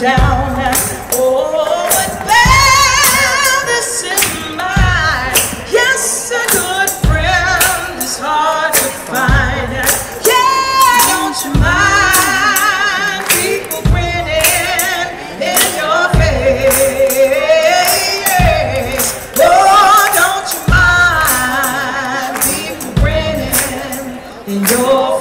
down. 수